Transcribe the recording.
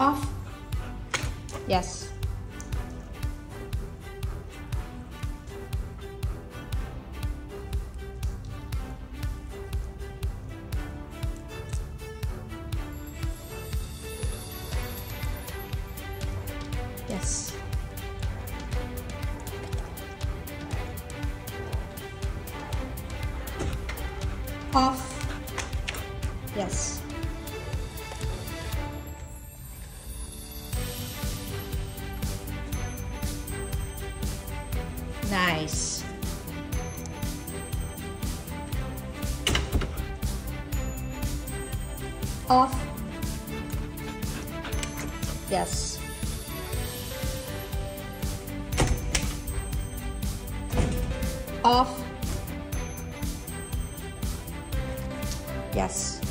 Off. Yes. Yes. Off. Yes. Nice. Off. Yes. Off. Yes.